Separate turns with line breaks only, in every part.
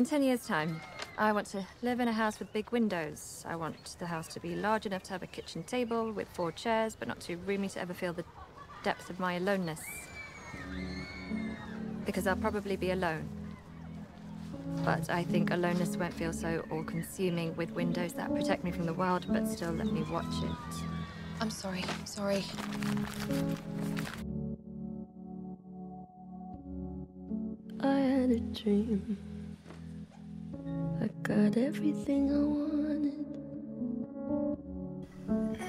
In 10 years' time, I want to live in a house with big windows. I want the house to be large enough to have a kitchen table with four chairs, but not too roomy to ever feel the depth of my aloneness. Because I'll probably be alone. But I think aloneness won't feel so all consuming with windows that protect me from the world but still let me watch it.
I'm sorry. I'm sorry.
I had a dream. I got everything I wanted.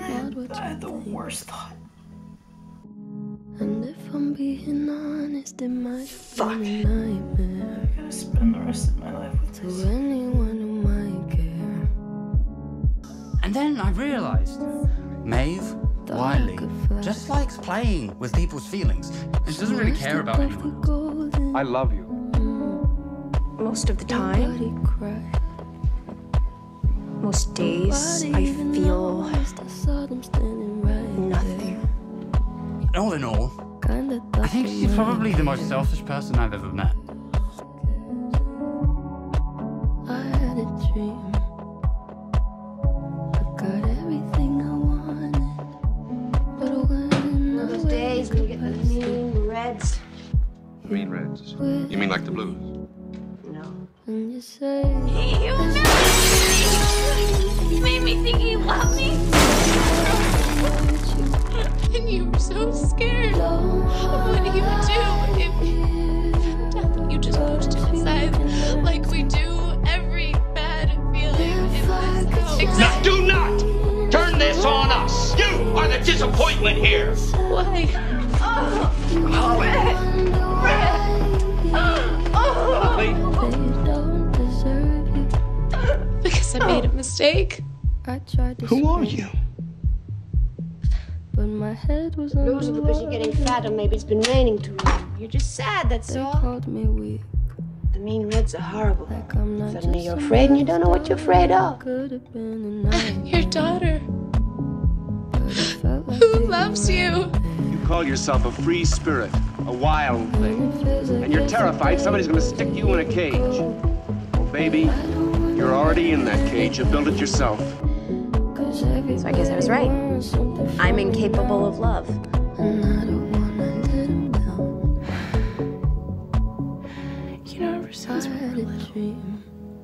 Not what
I had the
think.
worst thought.
And if I'm being honest, it might
Fuck.
be a nightmare
I'm gonna spend the rest of my life with
to
this.
anyone who might care.
And then I realized Maeve,
Thought
Wiley, just likes playing with people's feelings. And she doesn't really care about
Rest
anyone.
I love you.
Most of the time,
Nobody cried.
Most days, I feel
noticed I saw them standing right
nothing.
All in all, I think she's probably the most selfish person I've ever met.
I had a dream. I got everything I wanted. But when I
Those days when you get the mean reds.
Mean Reds. You mean like the blues?
No.
and you say
You made me think you loved me. And you were so scared. What do you do if you just pushed it aside like we do every bad feeling in this house? Except
Do not turn this on us. You are the disappointment here.
why? Oh, Red.
they don't.
Because I made a mistake.
I tried to
Who are you?
But my head was
Blues are because you're getting fat or maybe it's been raining too long. You're just sad, that's
They
all.
called me weak,
The mean reds are horrible.
like I'm not
Suddenly
just
you're afraid and you don't know what you're afraid of.
Could have been
Your daughter,
but it felt like
who loves you.
You call yourself a free spirit, a wild thing,
It feels like
and you're terrified somebody's gonna stick you in a cage. Well, baby, you're already in that cage. You built it yourself.
So I guess I was right.
day was something
I'm incapable of love.
And I don't wanna let him down.
You know, ever since we were
a
little.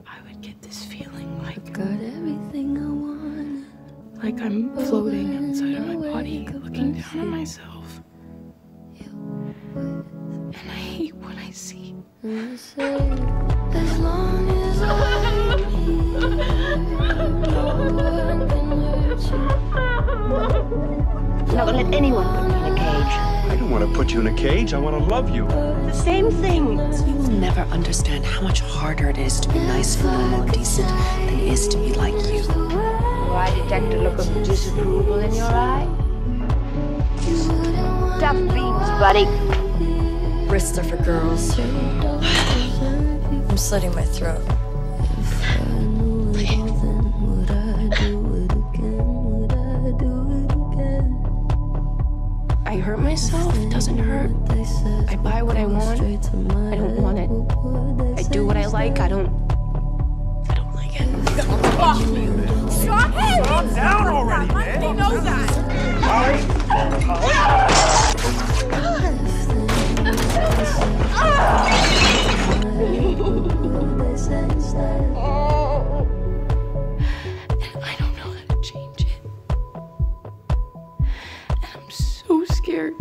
I would get this feeling like
Got everything I wanted.
like I'm floating inside of my body, looking down on myself. And I hate what I see.
And you say, as long as
not gonna let anyone put me in a cage.
I don't want to put you in a cage. I want to love you.
The same thing.
You will never understand how much harder it is to be nice, normal, and decent than it is to be like you.
Do I detect a look of disapproval in your eye? Tough beans, buddy.
Wrists are for girls. I'm slitting my throat.
Doesn't hurt. I buy what I want. I don't want it. I do what I like. I don't. I don't like it.
Stop it! Calm down already, man. He knows that.
They say instead.
And I don't know how to change it. And I'm so scared.